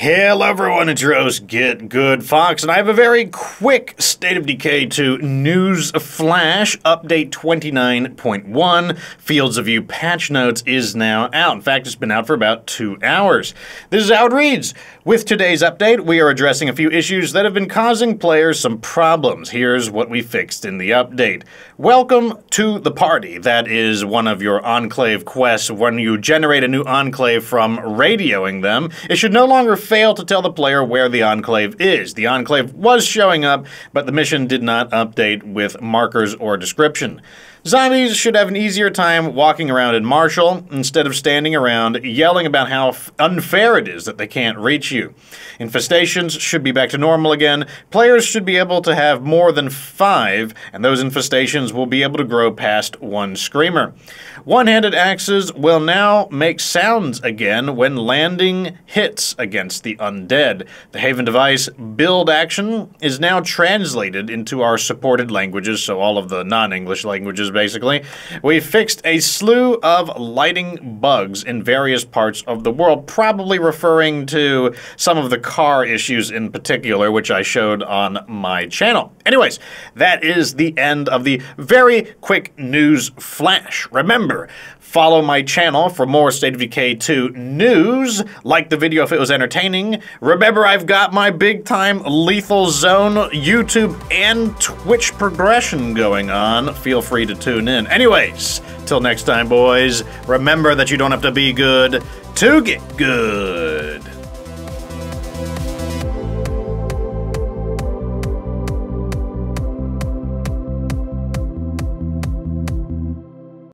Hello everyone, it's your host, Git Gud Fox, and I have a very quick State of Decay 2 news flash. Update 29.1, Fields of View patch notes is now out. In fact, it's been out for about two hours. This is how it reads. With today's update, we are addressing a few issues that have been causing players some problems. Here's what we fixed in the update. Welcome to the party. That is one of your Enclave quests. When you generate a new Enclave from radioing them, it should no longer fail to tell the player where the Enclave is. The Enclave was showing up, but the mission did not update with markers or description. Zombies should have an easier time walking around in Marshall instead of standing around yelling about how unfair it is that they can't reach you. Infestations should be back to normal again. Players should be able to have more than five, and those infestations will be able to grow past one screamer. One handed axes will now make sounds again when landing hits against the undead. The Haven device build action is now translated into our supported languages, so all of the non English languages basically. We fixed a slew of lighting bugs in various parts of the world, probably referring to some of the car issues in particular, which I showed on my channel. Anyways, that is the end of the very quick news flash. Remember, follow my channel for more State of Decay 2 news. Like the video if it was entertaining. Remember, I've got my big time Lethal Zone YouTube and Twitch progression going on. Feel free to tune in. Anyways, till next time, boys, remember that you don't have to be good to get good.